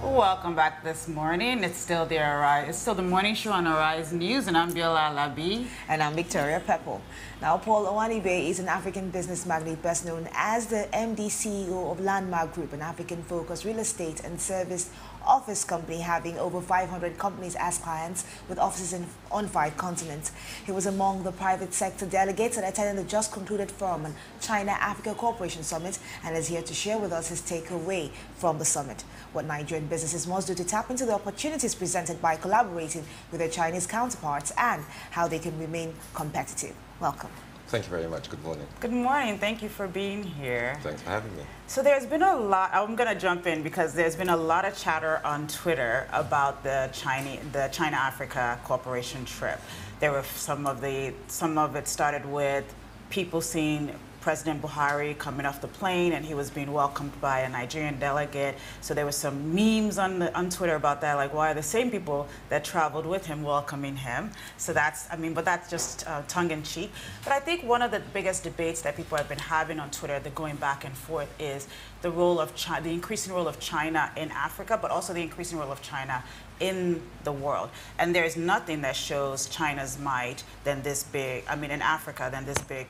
Welcome back this morning. It's still the Arise. It's still the morning show on Arise News, and I'm Biola Labi. And I'm Victoria Pepple. Now, Paul Onwuanibe is an African business magnate best known as the MD CEO of Landmark Group, an African-focused real estate and service office company having over 500 companies as clients with offices in, on five continents. He was among the private sector delegates that attended the just concluded forum on China-Africa Cooperation Summit and is here to share with us his takeaway from the summit. What Nigerian businesses must do to tap into the opportunities presented by collaborating with their Chinese counterparts and how they can remain competitive. Welcome. Thank you very much. Good morning. Good morning. Thank you for being here. Thanks for having me. So there's been a lot, I'm going to jump in because there's been a lot of chatter on Twitter about the China, the China-Africa Cooperation trip. There were some of the, some of it started with people seeing President Buhari coming off the plane and he was being welcomed by a Nigerian delegate. So there were some memes on, the, on Twitter about that, like why are the same people that traveled with him welcoming him? So that's, I mean, but that's just uh, tongue in cheek. But I think one of the biggest debates that people have been having on Twitter, the going back and forth, is the role of China, the increasing role of China in Africa, but also the increasing role of China in the world. And there's nothing that shows China's might than this big, I mean, in Africa, than this big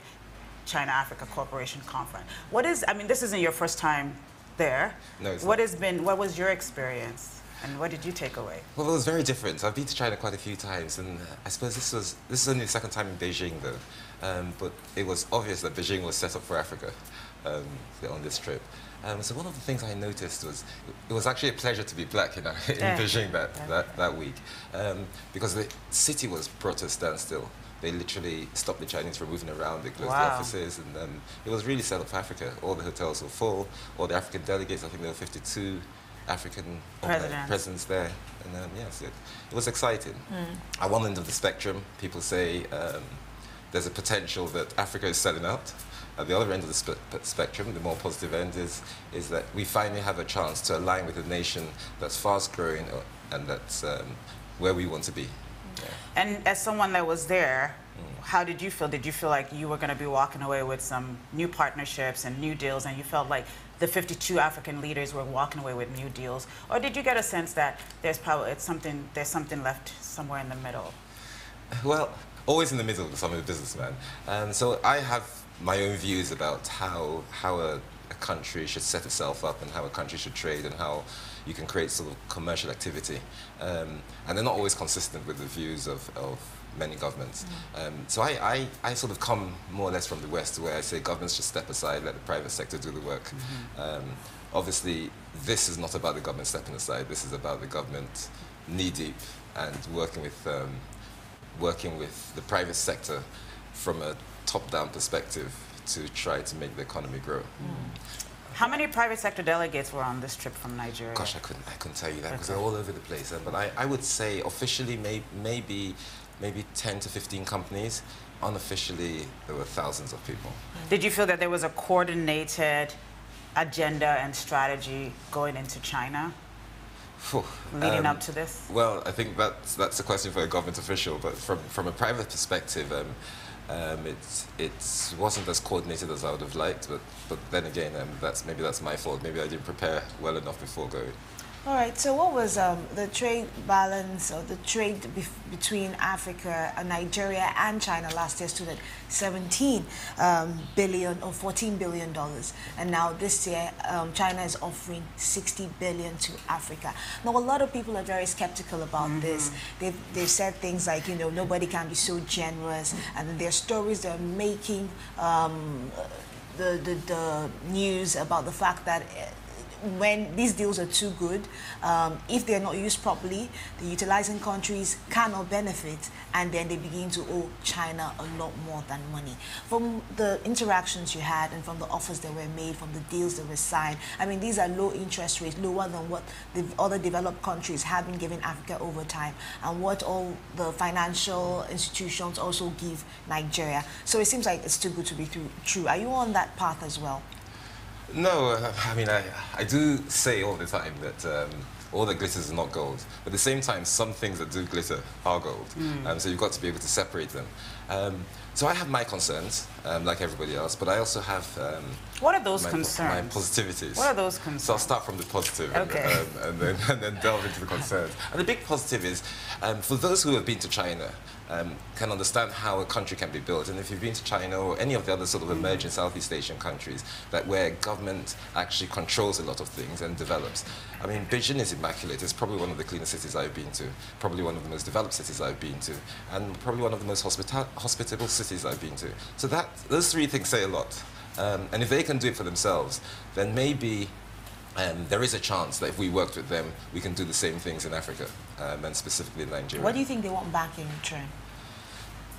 China-Africa Cooperation Conference. What is, I mean, this isn't your first time there. No, What has been, what was your experience? And what did you take away? Well, it was very different. I've been to China quite a few times, and I suppose this was this is only the second time in Beijing, though. Um, but it was obvious that Beijing was set up for Africa um, on this trip. Um, so one of the things I noticed was it was actually a pleasure to be black in, in yeah. Beijing that, that, that week um, because the city was brought to a standstill they literally stopped the Chinese from moving around. They closed wow. the offices, and then it was really set up for Africa. All the hotels were full. All the African delegates, I think there were 52 African President. presidents there. And um, yes, it, it, was exciting. Mm. At one end of the spectrum, people say um, there's a potential that Africa is selling out. At the other end of the spe spectrum, the more positive end is, is that we finally have a chance to align with a nation that's fast growing uh, and that's um, where we want to be. And as someone that was there, mm. how did you feel? Did you feel like you were going to be walking away with some new partnerships and new deals, and you felt like the 52 African leaders were walking away with new deals, or did you get a sense that there's probably it's something there's something left somewhere in the middle? Well, always in the middle because I'm a businessman, and so I have my own views about how how a, a country should set itself up and how a country should trade and how you can create sort of commercial activity. Um, and they're not always consistent with the views of, of many governments. Mm. Um, so I, I, I, sort of come more or less from the West where I say governments should step aside, let the private sector do the work. Mm -hmm. um, obviously, this is not about the government stepping aside. This is about the government knee-deep and working with, um, working with the private sector from a top-down perspective to try to make the economy grow. Mm. How many private sector delegates were on this trip from Nigeria? Gosh, I couldn't, I couldn't tell you that because okay. they're all over the place. but I, I would say officially may, maybe, maybe 10 to 15 companies. Unofficially, there were thousands of people. Did you feel that there was a coordinated agenda and strategy going into China? leading um, up to this? Well, I think that's, that's a question for a government official, but from, from a private perspective, um, um, it it wasn't as coordinated as I would have liked, but but then again, um, that's maybe that's my fault. Maybe I didn't prepare well enough before going. All right. So, what was um, the trade balance or the trade between Africa, and Nigeria, and China last year stood at 17 um, billion or 14 billion dollars, and now this year um, China is offering 60 billion to Africa. Now, a lot of people are very skeptical about mm -hmm. this. They've they've said things like, you know, nobody can be so generous, and there are stories that are making um, the, the the news about the fact that when these deals are too good, um, if they're not used properly, the utilizing countries cannot benefit and then they begin to owe China a lot more than money. From the interactions you had and from the offers that were made, from the deals that were signed, I mean, these are low interest rates, lower than what the other developed countries have been giving Africa over time and what all the financial institutions also give Nigeria. So it seems like it's too good to be true. Are you on that path as well? No, I mean, I, I do say all the time that um, all that glitters is not gold. But at the same time, some things that do glitter are gold. Mm. Um, so you've got to be able to separate them. Um, so I have my concerns, um, like everybody else, but I also have. Um, what are those my, concerns? My positivities. What are those concerns? So I'll start from the positive okay. and, um, and, then, and then delve into the concerns. And the big positive is, um, for those who have been to China, um, can understand how a country can be built. And if you've been to China or any of the other sort of emerging Southeast Asian countries, that where government actually controls a lot of things and develops. I mean, Beijing is immaculate. It's probably one of the cleanest cities I've been to, probably one of the most developed cities I've been to, and probably one of the most hospita hospitable cities I've been to. So that those three things say a lot. Um, and if they can do it for themselves, then maybe um, there is a chance that if we worked with them, we can do the same things in Africa, um, and specifically in Nigeria. What do you think they want back in return?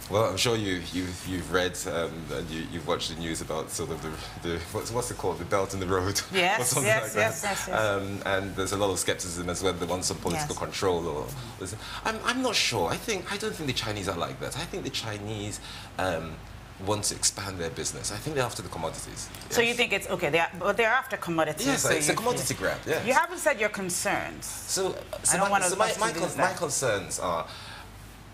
Well, I'm sure you, you've, you've read um, and you, you've watched the news about sort of the, the what's, what's it called, the belt in the road? Yes, or something yes, like yes, that. yes, yes. Um, and there's a lot of skepticism as whether they want some political Yes. control or. I'm, I'm not sure. I think I don't think the Chinese are like that. I think the Chinese. Um, want to expand their business. I think they're after the commodities. So you think it's okay? They are, but they're after commodities. Yes, so it's a you- commodity grab. Yes. You haven't said your concerns. So, so don't my, so my, my, con- my concerns are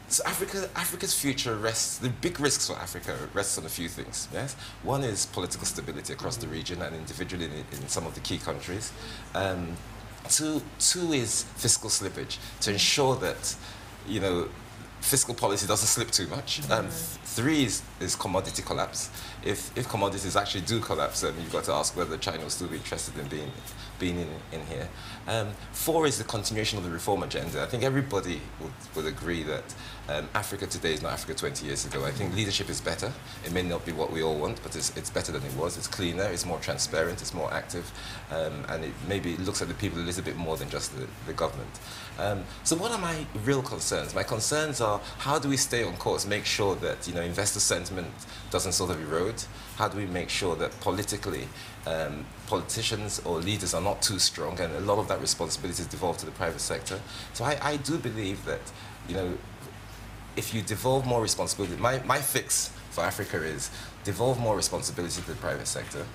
so Africa, Africa's future rests, the big risks for Africa rests on a few things, yes? One is political stability across the region and individually in, in some of the key countries. Um, two, two is fiscal slippage, to ensure that, you know, fiscal policy doesn't slip too much. Um, th- three is, is commodity collapse. If, if commodities actually do collapse, then you've got to ask whether China will still be interested in being, being in, in here. Um, four is the continuation of the reform agenda. I think everybody would, would agree that um, Africa today is not Africa 20 years ago. I think leadership is better. It may not be what we all want, but it's, it's better than it was. It's cleaner, it's more transparent, it's more active, um, and it maybe looks at the people a little bit more than just the, the government. Um, so what are my real concerns? My concerns are how do we stay on course, make sure that you know investor sentiment doesn't sort of erode? How do we make sure that politically um, politicians or leaders are not too strong and a lot of that responsibility is devolved to the private sector? So I, I do believe that you know if you devolve more responsibility, my, my fix for Africa is devolve more responsibility to the private sector.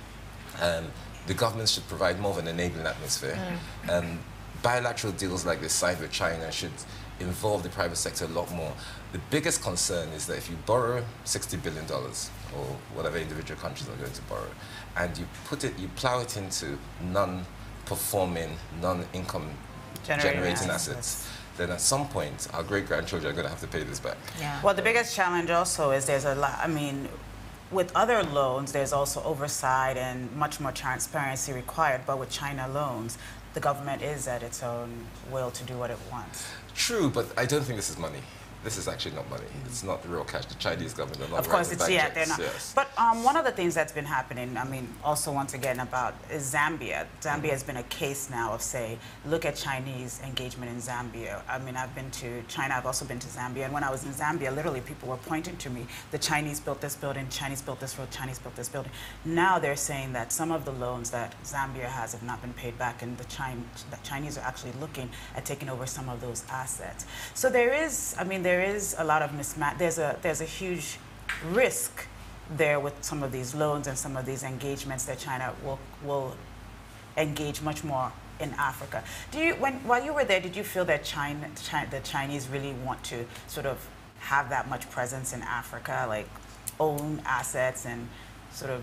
Um, the government should provide more of an enabling atmosphere. Um, bilateral deals like this signed with China should involve the private sector a lot more. The biggest concern is that if you borrow $60 billion or whatever individual countries are going to borrow, and you put it, you plow it into non-performing, non-income Generating generating assets. assets, then at some point our great grandchildren are going to have to pay this back. Yeah. Well, the biggest challenge also is there's a lot, I mean, with other loans, there's also oversight and much more transparency required. But with China loans, the government is at its own will to do what it wants. True, but I don't think this is money. This is actually not money. It's not real cash. The Chinese government are not Of course, it's yeah, they're not. Yes. But um, one of the things that's been happening, I mean, also once again about is Zambia. Zambia has been a case now of say, look at Chinese engagement in Zambia. I mean, I've been to China. I've also been to Zambia, and when I was in Zambia, literally people were pointing to me. The Chinese built this building. Chinese built this road. Chinese built this building. Now they're saying that some of the loans that Zambia has have not been paid back, and the, Chin- the Chinese are actually looking at taking over some of those assets. So there is, I mean, there is a lot of mismatch. There's a there's a huge risk there with some of these loans and some of these engagements that China will will engage much more in Africa. Do you when while you were there, did you feel that China, China the Chinese really want to sort of have that much presence in Africa, like own assets and sort of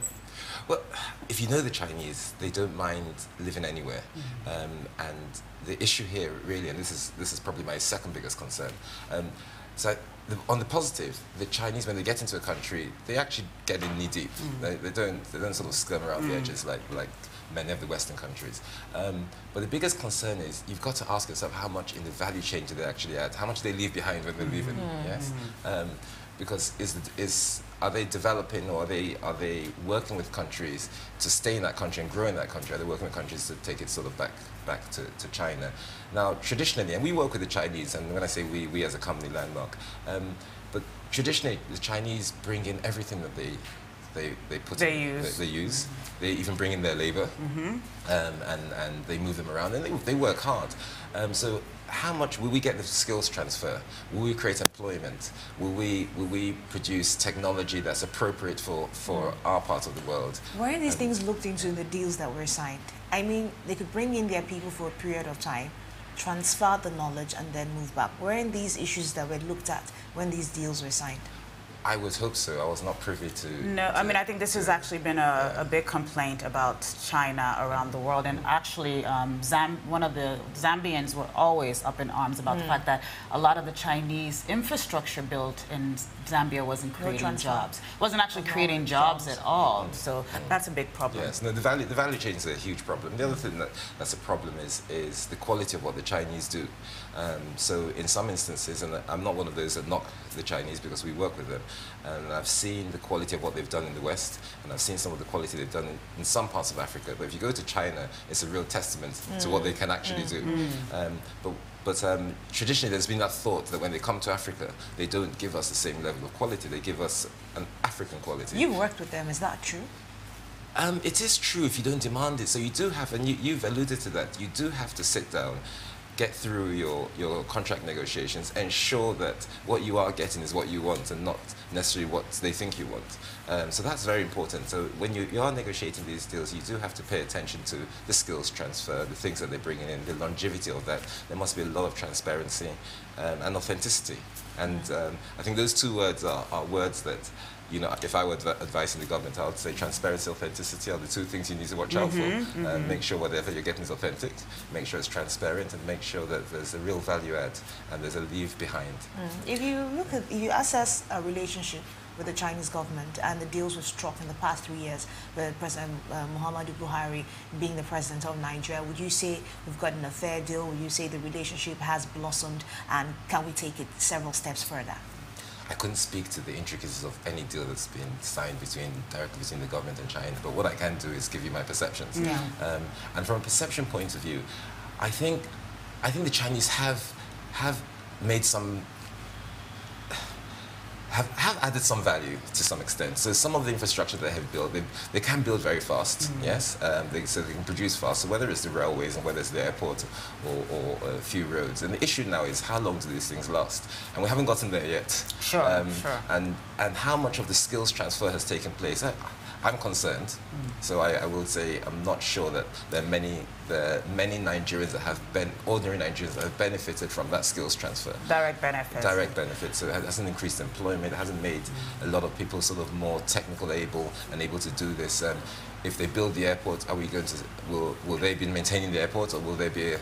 Well, if you know the Chinese, they don't mind living anywhere. Mm-hmm. Um, and the issue here, really, and this is this is probably my second biggest concern. Um, so the, on the positive, the Chinese, when they get into a country, they actually get in knee deep. Mm. They, they don't they don't sort of skirm around the edges like like many of the Western countries. Um, but the biggest concern is you've got to ask yourself how much in the value chain do they actually add? How much do they leave behind when they're leaving? Yes. Because is, is are they developing or are they are they working with countries to stay in that country and grow in that country? Are they working with countries to take it sort of back back to, to China? Now traditionally, and we work with the Chinese, and when I say we, we as a company, Landmark, um, but traditionally the Chinese bring in everything that they they, they put They in, use. They, they use. They even bring in their labor um, and, and they move them around and they, they work hard. Um, so how much will we get the skills transfer? Will we create employment? Will we, will we produce technology that's appropriate for, for our part of the world? Weren't these Um, things looked into in the deals that were signed? I mean, they could bring in their people for a period of time, transfer the knowledge, and then move back. Weren't these issues that were looked at when these deals were signed? I would hope so. I was not privy to. No, to, I mean, I think this to, has actually been a, a, big complaint about China around the world. And actually, um, Zam, one of the Zambians were always up in arms about mm. the fact that a lot of the Chinese infrastructure built in Zambia wasn't creating no jobs. Wasn't actually creating jobs, jobs, at all. So that's a big problem. Yes, no, the value, the value chain is a huge problem. The other thing that, that's a problem is, is the quality of what the Chinese do. Um, so in some instances, and I'm not one of those that knock the Chinese because we work with them, and I've seen the quality of what they've done in the West, and I've seen some of the quality they've done in, in some parts of Africa. But if you go to China, it's a real testament mm. to what they can actually mm. do. Mm. Um, but but um, traditionally, there's been that thought that when they come to Africa, they don't give us the same level of quality. They give us an African quality. You've worked with them, is that true? Um, it is true if you don't demand it. So you do have, and you, you've alluded to that, you do have to sit down get through your, your contract negotiations, ensure that what you are getting is what you want and not necessarily what they think you want. Um, so that's very important. So when you, you are negotiating these deals, you do have to pay attention to the skills transfer, the things that they're bringing in, the longevity of that. There must be a lot of transparency um, and authenticity. And um, I think those two words are, are words that you know, if I were advising the government, I would say transparency, authenticity are the two things you need to watch mm -hmm, out for. Mm -hmm. uh, make sure whatever you're getting is authentic, make sure it's transparent, and make sure that there's a real value add and there's a leave behind. Mm. If you look at, you assess a relationship with the Chinese government and the deals we've struck in the past three years with President uh, Muhammadu Buhari being the president of Nigeria, would you say we've gotten a fair deal? Would you say the relationship has blossomed and can we take it several steps further? I couldn't speak to the intricacies of any deal that's been signed between directly between the government and China, but what I can do is give you my perceptions. Yeah. Um, and from a perception point of view, I think I think the Chinese have have made some have, have added some value to some extent. So some of the infrastructure that they have built, they, they can build very fast, mm. yes? Um, they, so they can produce fast. So whether it's the railways and whether it's the airport or, or a few roads. And the issue now is how long do these things last? And we haven't gotten there yet. Sure, um, sure. And, and how much of the skills transfer has taken place? I, I'm concerned. Mm. So I, I, will say I'm not sure that there are many there are many Nigerians that have been ordinary Nigerians that have benefited from that skills transfer. Direct benefits. Direct benefits. So it hasn't increased employment. It hasn't made mm. a lot of people sort of more technical able and able to do this. Um, if they build the airport, are we going to will will they be maintaining the airport or will there be a,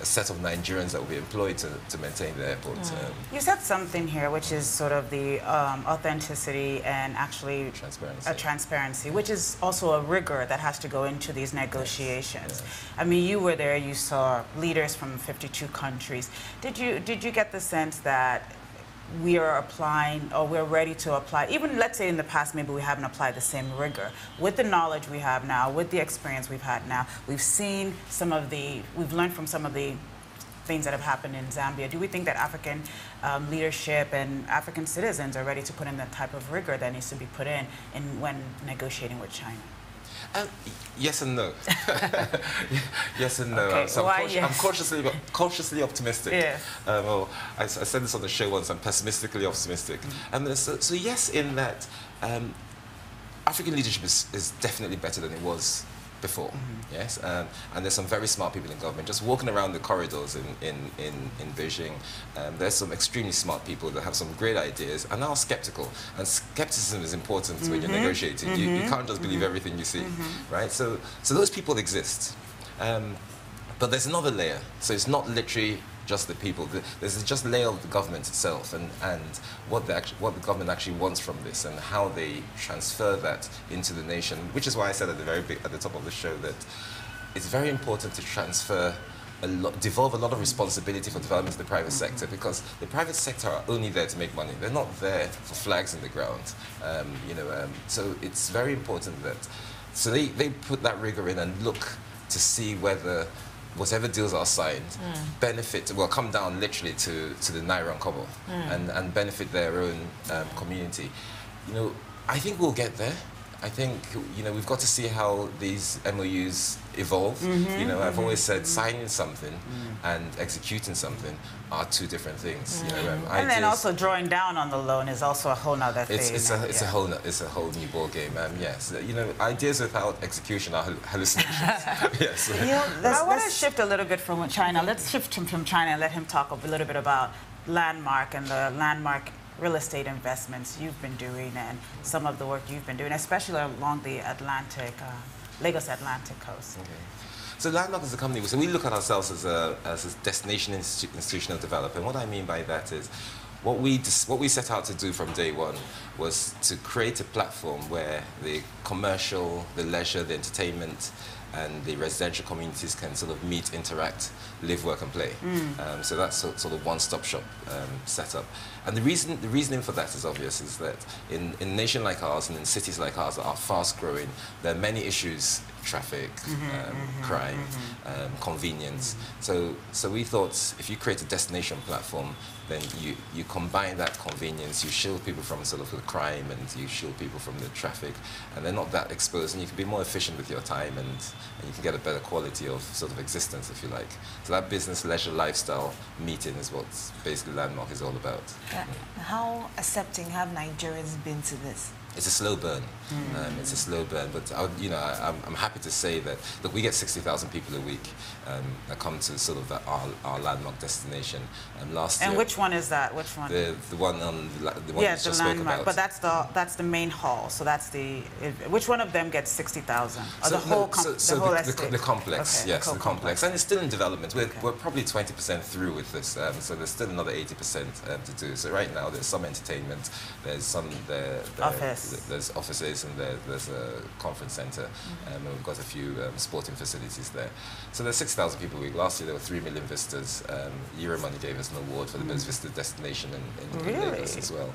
a set of Nigerians that will be employed to, to maintain the airport. Mm. Um, you said something here, which is sort of the um, authenticity and actually transparency. a transparency, which is also a rigor that has to go into these negotiations. Yes. Yes. I mean, you were there, you saw leaders from 52 countries. Did you did you get the sense that we are applying or we're ready to apply, even let's say in the past maybe we haven't applied the same rigor. With the knowledge we have now, with the experience we've had now, we've seen some of the, we've learned from some of the things that have happened in Zambia. Do we think that African um, leadership and African citizens are ready to put in the type of rigor that needs to be put in, in when negotiating with China? Um, yes and no. yes and no. Okay. So I'm, Why, yes? I'm, cautiously, cautiously optimistic. Yeah. Um, well, I, I, said this on the show once. I'm pessimistically optimistic. Mm. And so, so, yes, in that um, African leadership is, is definitely better than it was before. Mm -hmm. Yes, um, and there's some very smart people in government. Just walking around the corridors in in in, in Beijing, um, there's some extremely smart people that have some great ideas and are skeptical. And skepticism is important mm -hmm. when you're mm-hmm. negotiating. Mm -hmm. you, you, mm-hmm. can't just believe mm-hmm. everything you see, right? So so those people exist. Um, but there's another layer. So it's not literally just the people. There's just a layer of the government itself and, and what, the, what the government actually wants from this and how they transfer that into the nation, which is why I said at the very big, at the top of the show that it's very important to transfer a lot, devolve a lot of responsibility for development to the private sector because the private sector are only there to make money. They're not there for flags in the ground. Um, you know, um, so it's very important that so they, they put that rigor in and look to see whether whatever deals are signed mm. benefit, well, come down literally to, to the Naira and Kobo mm. and, and benefit their own um, community. You know, I think we'll get there. I think you know we've got to see how these MOUs evolve. Mm -hmm, you know, I've always said signing something mm. and executing something are two different things. You know, um, and then also drawing down on the loan is also a whole other thing. It's, it's a it's yeah. a whole it's a whole new ball game. Um, yes, you know, ideas without execution are hallucinations. yes. You know, I want to shift a little bit from China. Let's shift him from China and let him talk a little bit about landmark and the landmark real estate investments you've been doing and some of the work you've been doing, especially along the Atlantic, uh, Lagos Atlantic coast. Okay. So Landmark is a company, so we look at ourselves as a, as a destination institu institutional developer. And what I mean by that is what we, what we set out to do from day one was to create a platform where the commercial, the leisure, the entertainment, and the residential communities can sort of meet, interact, live, work, and play. Mm. Um, so that's sort, sort of one-stop shop um, setup. And the reason, the reasoning for that is obvious: is that in, in a nation like ours and in cities like ours that are fast-growing, there are many issues traffic, mm -hmm, um, mm -hmm, crime, mm -hmm. um, convenience. So, so we thought if you create a destination platform, then you, you combine that convenience, you shield people from sort of the crime and you shield people from the traffic, and they're not that exposed, and you can be more efficient with your time and, and you can get a better quality of sort of existence, if you like. So that business, leisure, lifestyle meeting is what basically Landmark is all about. Uh, how accepting have Nigerians been to this? It's a slow burn. Mm. Um, it's a slow burn, but I, you know, I, am happy to say that look, we get 60,000 people a week um, that come to sort of the, our, our landmark destination. Um, last and year, which one is that? Which one? The the one on the, the one yeah, the landmark. But that's the that's the main hall. So that's the which one of them gets 60,000? So, the whole no, so, so the, whole the, the, the, complex, okay, yes, the, complex. complex. and it's still in development. We're, okay. we're probably 20% through with this, um, so there's still another 80% um, to do. So right now there's some entertainment, there's some there, Office. There's offices and there, there's a conference center, mm -hmm. um, and we've got a few um, sporting facilities there. So there's 6,000 people a week. Last year there were 3 million visitors. Um, Euromoney gave us an award for the most mm. visited destination in, in, really? in Lagos as well.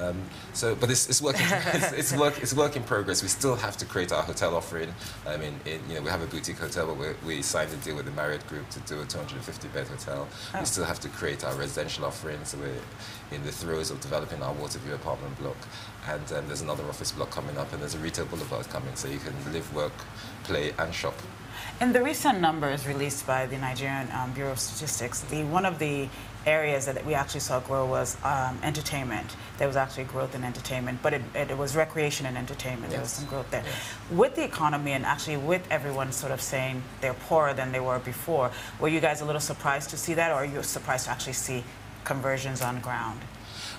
Um, so, but it's, it's, work, it's, it's, work, it's work in progress. We still have to create our hotel offering. I mean, in, you know, we have a boutique hotel, but we signed a deal with the Marriott Group to do a 250 bed hotel. Oh. We still have to create our residential offering, so we're in the throes of developing our Waterview apartment block. And um, there's another office block coming up, and there's a retail boulevard coming, so you can live, work, play, and shop. In the recent numbers released by the Nigerian um, Bureau of Statistics, the, one of the areas that we actually saw grow was um, entertainment. There was actually growth in entertainment, but it, it, it was recreation and entertainment. Yes. There was some growth there. Yes. With the economy and actually with everyone sort of saying they're poorer than they were before, were you guys a little surprised to see that, or are you surprised to actually see conversions on ground?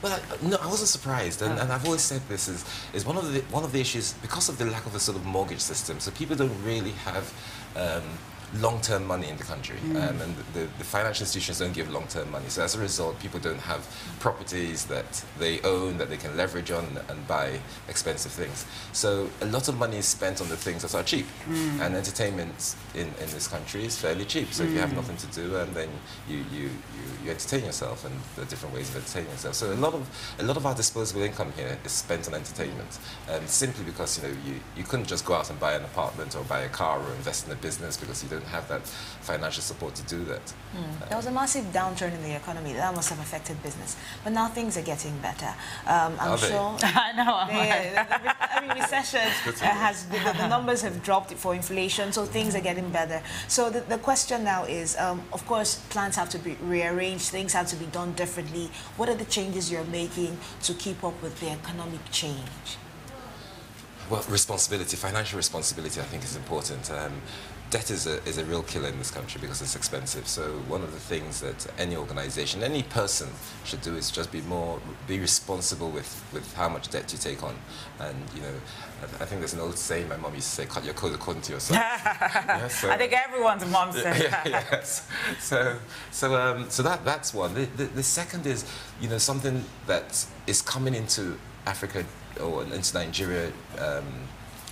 Well, I, no, I wasn't surprised, and, and, I've always said this is is one of the one of the issues because of the lack of a sort of mortgage system. So people don't really have. Um, long-term money in the country, mm. um, and the, the, financial institutions don't give long-term money. So as a result, people don't have properties that they own that they can leverage on and buy expensive things. So a lot of money is spent on the things that are cheap, mm. and entertainment in, in this country is fairly cheap. So mm. if you have mm. nothing to do, and um, then you, you, you, you, entertain yourself, and there are different ways of entertaining yourself. So a lot of a lot of our disposable income here is spent on entertainment, um, simply because you know you, you couldn't just go out and buy an apartment or buy a car or invest in a business because you don't don't have that financial support to do that. Mm. There was a massive downturn in the economy. That must have affected business. But now things are getting better. Um, I'm are sure. I know. They, I mean, recession has, the, the, numbers have dropped for inflation, so things are getting better. So the, the question now is, um, of course, plans have to be rearranged, things have to be done differently. What are the changes you're making to keep up with the economic change? Well, responsibility, financial responsibility, I think is important. Um, debt is a, is a real killer in this country because it's expensive. So one of the things that any organization, any person should do is just be more, be responsible with, with how much debt you take on. And, you know, I, I think there's an old saying my mom used to say, cut your coat according to yourself. yeah, so, I think everyone's mom says yeah, that. yes. So, so, um, so that, that's one. The, the, the second is, you know, something that is coming into Africa or into Nigeria um,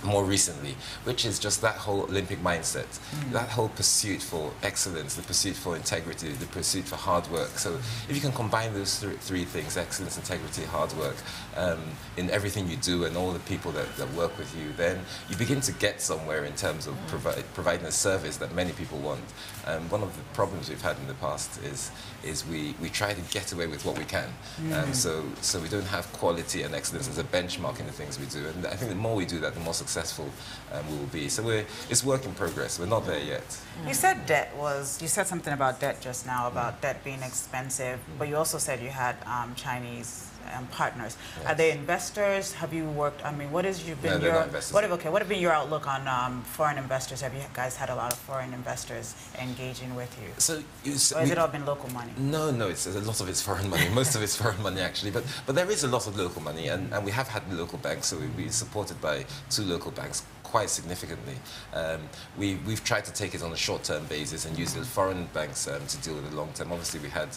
more recently, which is just that whole Olympic mindset, mm. that whole pursuit for excellence, the pursuit for integrity, the pursuit for hard work. So if you can combine those th three things, excellence, integrity, hard work, um, in everything you do and all the people that, that, work with you, then you begin to get somewhere in terms of mm. provi providing a service that many people want. Um, one of the problems we've had in the past is, is we, we try to get away with what we can. Mm. Um, so, so we don't have quality and excellence as a benchmark in the things we do. And I think the more we do that, the more successful um, we will be. So we're, it's work in progress. We're not there yet. You said debt was, you said something about debt just now, about debt being expensive, but you also said you had um, Chinese um, partners. Yes. Are they investors? Have you worked? I mean, what has you been No, your what have, okay? What have been your outlook on um, foreign investors? Have you guys had a lot of foreign investors engaging with you, So, you, s- or has we- it all been local money? No, no, it's a lot of it's foreign money. Most of it's foreign money actually, but but there is a lot of local money, and, and we have had local banks. So we, we're supported by two local banks quite significantly. Um, we we've tried to take it on a short-term basis and use the foreign banks um, to deal with the long-term. Obviously, we had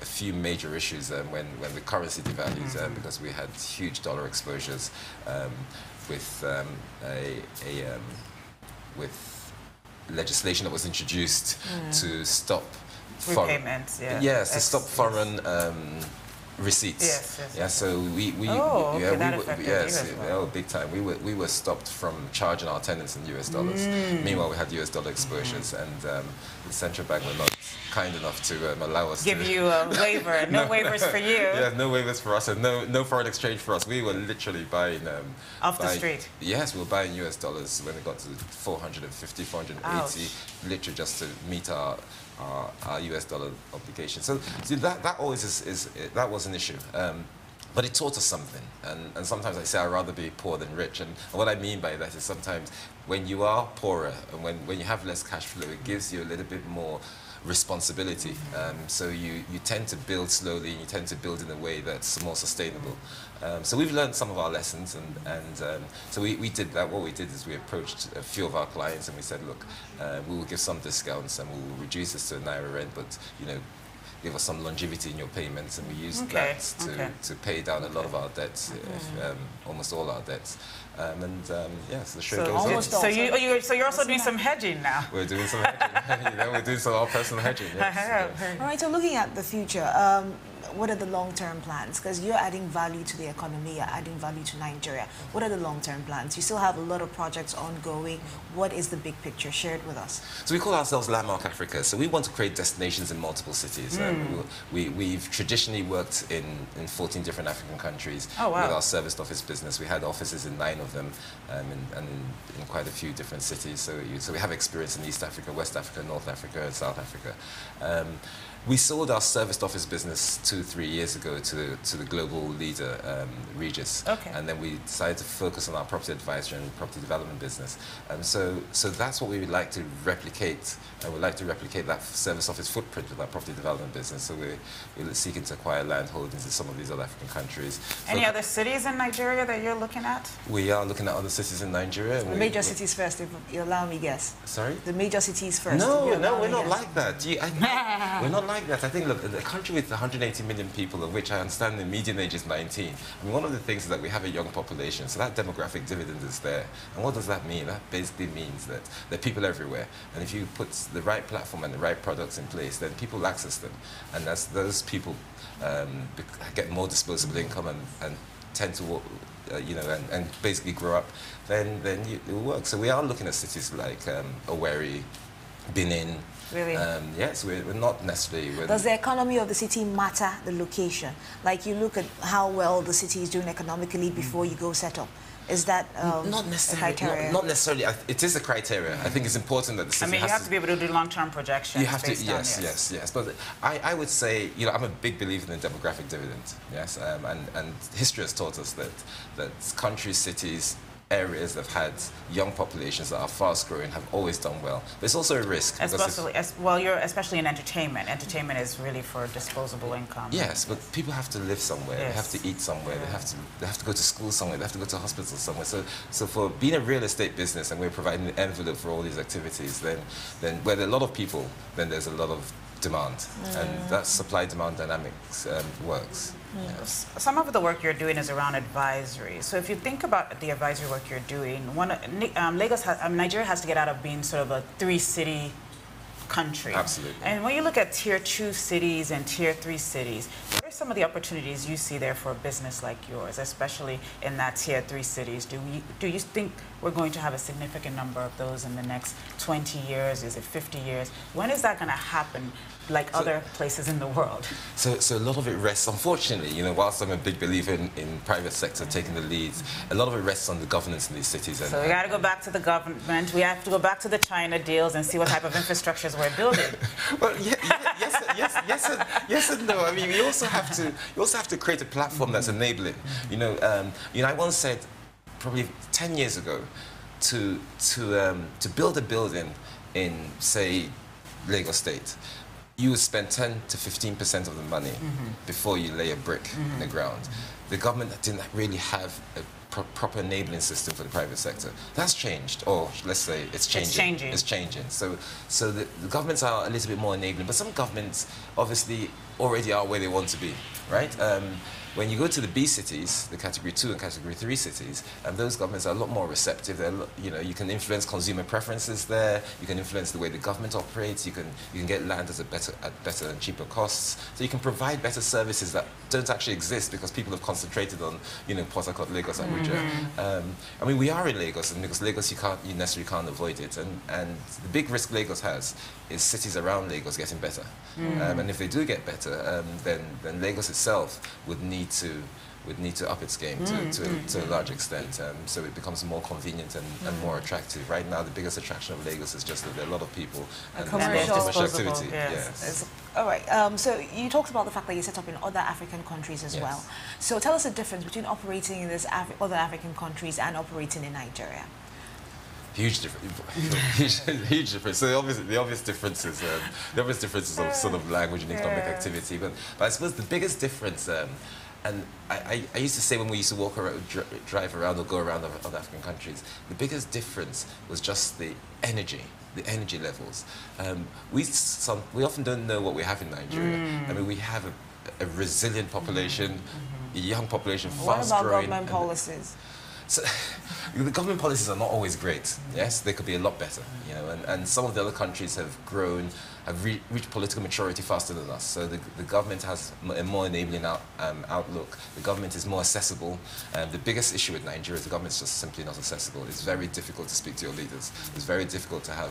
a few major issues um, when when the currency devalued um, because we had huge dollar exposures um, with um, a, a um, with legislation that was introduced to stop foreign- Repayments, yeah. Yes, to stop foreign um, receipts. Yes, yes, Yeah, so we, we Oh, yeah, we were, yes, well. oh, big time. We were we were stopped from charging our tenants in US dollars. Meanwhile, we had US dollar exposures, and um, the central bank were not kind enough to um, allow us to Give to. you a waiver. No, waivers for you. Yeah, no waivers for us and no no foreign exchange for us. We were literally buying um, Off the street. Yes, we were buying US dollars when it got to 450, 480, Ouch. literally just to meet our our, our US dollar obligation. So, see, that that always is, is that was an issue. Um, but it taught us something, and, and sometimes I say I'd rather be poor than rich. And what I mean by that is sometimes when you are poorer and when, when you have less cash flow, it gives you a little bit more responsibility. Um, so you, you tend to build slowly and you tend to build in a way that's more sustainable. Um, so we've learned some of our lessons and, and um, so we, we did that. What we did is we approached a few of our clients and we said, look, uh, we will give some discounts and we will reduce this to a Naira rent, but you know, give us some longevity in your payments and we used Okay, that to, okay. to pay down a lot of our debts, if, um, almost all our debts. Um, and um, yes, the show So, goes on. so you, oh, you, so you're also doing some hedging now. We're doing some hedging. you know, we're doing some our personal hedging. I Yes. have. All right, so looking at the future, um, what are the long-term plans? Because you're adding value to the economy, you're adding value to Nigeria. What are the long-term plans? You still have a lot of projects ongoing. What is the big picture? Share it with us. So we call ourselves Landmark Africa. So we want to create destinations in multiple cities. Hmm. Um, we, we've traditionally worked in, in 14 different African countries Oh, wow. with our serviced office business. We had offices in nine of them um, in, and in, in quite a few different cities. So, you, so we have experience in East Africa, West Africa, North Africa, and South Africa. Um, we sold our serviced office business two, three years ago to the, to the global leader, um, Regus. Okay. And then we decided to focus on our property advisory and property development business. Um, so, so that's what we would like to replicate. And we'd like to replicate that service office footprint with our property development business. So we're, we're seeking to acquire land holdings in some of these other African countries. Any Foc- other cities in Nigeria that you're looking at? We are looking at other cities in Nigeria. The We- major cities first, if you allow me guess. Sorry? The major cities first. No, no, we're not guess. like that. You, I, we're not like that. I think, look, a country with 180 million people, of which I understand the median age is 19. I mean, one of the things is that we have a young population, so that demographic dividend is there. And what does that mean? That basically means that there are people everywhere. And if you put the right platform and the right products in place, then people access them. And as those people um, get more disposable income and, and tend to uh, you know, and, and basically grow up, then then you, it will work. So we are looking at cities like um, Owerri, Benin. Really? Um, yes, we're, we're not necessarily. We're, Does the economy of the city matter the location? Like you look at how well the city is doing economically before you go set up. Is that um, not a necessarily. criteria? Not, not necessarily. It is a criteria. I think it's important that the city. I mean, you has have to be able to do long-term projections You have to, based yes, on yes, yes. But I, I would say, you know, I'm a big believer in the demographic dividend. Yes, um, and and history has taught us that that countries, cities, areas that have had young populations that are fast growing have always done well. But it's also a risk. Especially, as, well, you're especially in entertainment. Entertainment is really for disposable income. Yes, but people have to live somewhere. They have to eat somewhere. They have to they have to go to school somewhere. They have to go to hospital somewhere. So so for being a real estate business and we're providing the envelope for all these activities, then then where there are a lot of people, then there's a lot of demand, and that supply demand dynamics um, works. Some of the work you're doing is around advisory. So if you think about the advisory work you're doing, one, um, Lagos, has, um, Nigeria has to get out of being sort of a three-city country. Absolutely. And when you look at tier two cities and tier three cities, what are some of the opportunities you see there for a business like yours, especially in that tier three cities? Do we, do you think we're going to have a significant number of those in the next 20 years? Is it 50 years? When is that going to happen, like other places in the world? So, so a lot of it rests, unfortunately, you know, whilst I'm a big believer in, in private sector taking the leads, a lot of it rests on the governance in these cities. And, So we got to go back to the government. We have to go back to the China deals and see what type of infrastructures we're building. Well, yeah, yeah, yes, yes, yes, and, yes and no. I mean, we also have have to you also have to create a platform that's enabling. You know, um, you know, I once said probably 10 years ago to to um, to build a building in say Lagos State you would spend 10 to 15 percent of the money before you lay a brick in the ground. The government didn't really have a pro- proper enabling system for the private sector. That's changed, or let's say it's changing. changing. It's changing. So, so the, the governments are a little bit more enabling, but some governments obviously already are where they want to be, right? Um, when you go to the B cities, the category two and category three cities, and those governments are a lot more receptive. They're, you know, you can influence consumer preferences there. You can influence the way the government operates. You can you can get land at a better at better and cheaper costs. So you can provide better services that don't actually exist because people have concentrated on you know Port Harcourt, Lagos, Abuja. Um, I mean, we are in Lagos, and because Lagos you can't you necessarily can't avoid it. And and the big risk Lagos has is cities around Lagos getting better. Um, and if they do get better, um, then then Lagos itself would need to would need to up its game to, to, to a large extent, um, so it becomes more convenient and, and more attractive. Right now, the biggest attraction of Lagos is just that there are a lot of people and, commercial- there's a lot of commercial activity. yes. Yes. All right. Um, so you talked about the fact that you set up in other African countries as Yes. well. So tell us the difference between operating in these Af- other African countries and operating in Nigeria. Huge difference. huge, huge difference. So the obvious, the obvious differences, um, the obvious differences of sort of language and economic Yeah. activity. But, but I suppose the biggest difference, um, and I, I, I used to say when we used to walk around, dri- drive around or go around other, other African countries, the biggest difference was just the energy. The energy levels. Um, we some, we often don't know what we have in Nigeria. Hmm. I mean, we have a, a resilient hmm. population, mm-hmm. a young population, What fast about growing. government and- policies? so, the government policies are not always great. Hmm. Yes, they could be a lot better. You know, and, and some of the other countries have grown, have re- reached political maturity faster than us. So the, the government has a more enabling out, um, outlook. The government is more accessible. Um, the biggest issue with Nigeria is the government is just simply not accessible. It's very difficult to speak to your leaders. It's very difficult to have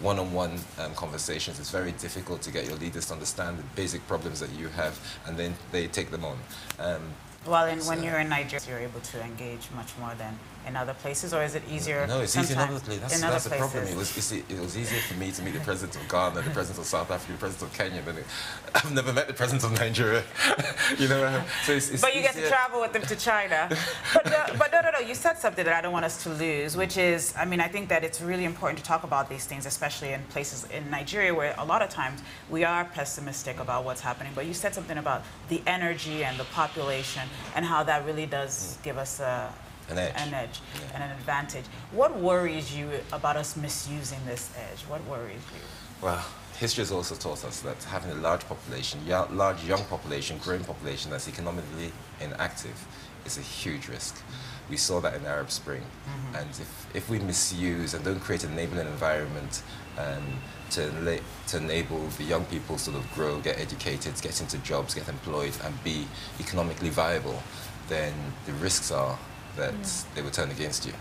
one-on-one um, conversations. It's very difficult to get your leaders to understand the basic problems that you have, and then they take them on. Um, Well, in, when you're in Nigeria, you're able to engage much more than in other places, or is it easier? No, it's easy in other places. That's, that's the problem. It was, it's- it was easier for me to meet the president of Ghana, the president of South Africa, the president of Kenya than it, I've never met the president of Nigeria. you know, so it's, it's But you get to travel with them to China. but, no, but no, no, no. You said something that I don't want us to lose, which is, I mean, I think that it's really important to talk about these things, especially in places in Nigeria where a lot of times we are pessimistic about what's happening. But you said something about the energy and the population and how that really does mm. give us a, An edge. an edge Yeah. and an advantage. What worries you about us misusing this edge? What worries you? Well, history has also taught us that having a large population, large young population, growing population that's economically inactive is a huge risk. We saw that in Arab Spring. And if, if we misuse and don't create an enabling environment um, to, to enable the young people sort of grow, get educated, get into jobs, get employed, and be economically viable, then the risks are that they will turn against you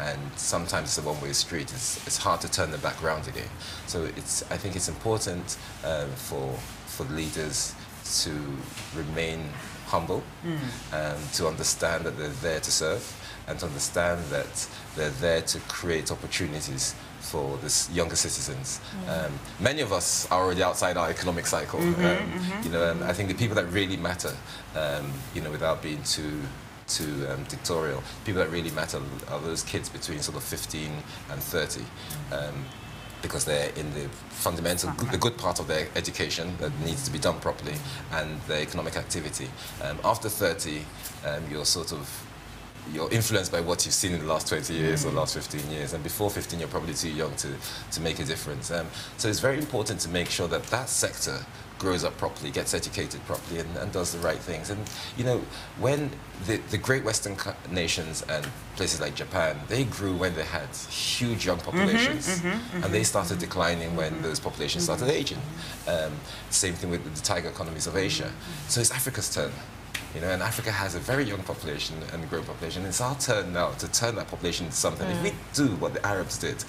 and sometimes it's a one-way street. It's, it's hard to turn them back around again. So it's, I think it's important um, for, for leaders to remain humble, um, to understand that they're there to serve, and to understand that they're there to create opportunities for the younger citizens. Um, many of us are already outside our economic cycle. um, You know, and I think the people that really matter, um, you know, without being too to um, dictatorial, people that really matter are those kids between sort of 15 and 30. Um, because they're in the fundamental, the good part of their education that needs to be done properly, and their economic activity. Um, after 30, um, you're sort of you're influenced by what you've seen in the last 20 years or last 15 years, and before 15, you're probably too young to, to make a difference. Um, so it's very important to make sure that that sector grows up properly, gets educated properly, and, and does the right things. And you know, when the, the great Western nations and places like Japan, they grew when they had huge young mm-hmm, populations, mm-hmm, mm-hmm. and they started declining when those populations started aging. Um, same thing with the tiger economies of Asia. So it's Africa's turn. You know, and Africa has a very young population and growing population. It's our turn now to turn that population into something. If we mm. do what the Arabs did,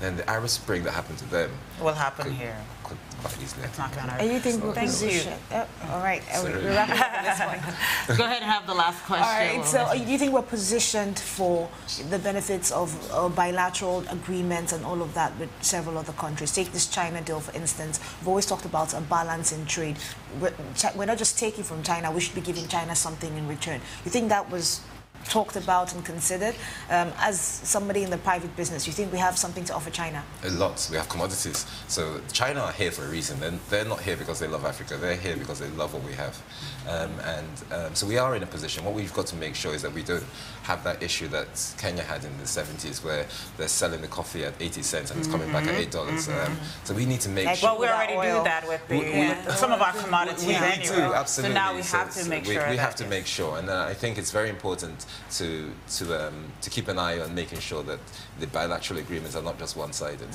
then the Arab Spring that happened to them Will happen could, here. could quite easily It's not going to. And you think we're Thank you. positioned? Uh, all right, uh, we- Sorry. we're wrapping up this point. Go ahead and have the last question. All right, We'll so let uh, you- do you think we're positioned for the benefits of uh, bilateral agreements and all of that with several other countries? Take this China deal, for instance. We've always talked about a balance in trade. We're, we're not just taking from China, we should be giving China something in return. You think that was talked about and considered? Um, as somebody in the private business, you think we have something to offer China? A lot. We have commodities. So China are here for a reason. They're, they're not here because they love Africa. They're here because they love what we have. Um, and um, so we are in a position. What we've got to make sure is that we don't have that issue that Kenya had in the 70s where they're selling the coffee at 80 cents and it's coming back at $8. dollars Um, so we need to make Like- sure... Well, we already oil. do that with, the, We- we- with some of our commodities we, we anyway. do, absolutely. So now we have to make we, sure. we that have to make sure, and uh, I think it's very important to to um, to keep an eye on making sure that the bilateral agreements are not just one-sided,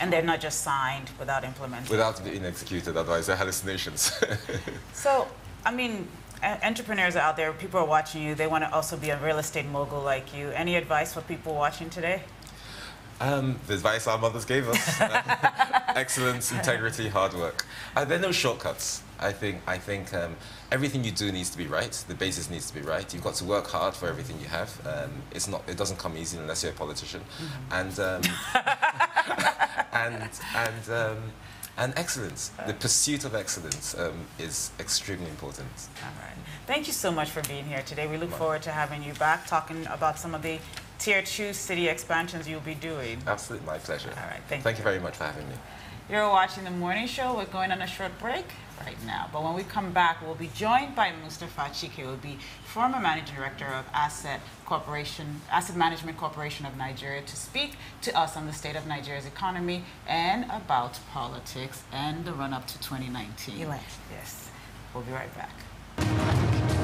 And they're not just signed without implementing. without being executed. Otherwise, they're hallucinations. So, I mean, entrepreneurs out there, people are watching you. They want to also be a real estate mogul like you. Any advice for people watching today? Um, the advice our mothers gave us: excellence, integrity, hard work. Uh, there are no shortcuts. I think. I think um, everything you do needs to be right. The basis needs to be right. You've got to work hard for everything you have. Um, it's not. It doesn't come easy unless you're a politician. And um, and and um, and excellence. The pursuit of excellence um, is extremely important. All right. Thank you so much for being here today. We look forward to having you back talking about some of the tier two city expansions you'll be doing. Absolutely, my pleasure. All right, thank Thank you. you very much for having me. You're watching the morning show. We're going on a short break right now. But when we come back, we'll be joined by Mustafa Chike, who will be former managing director of Asset Corporation, Asset Management Corporation of Nigeria, to speak to us on the state of Nigeria's economy and about politics and the run up to 2019. Elect. Yes. We'll be right back.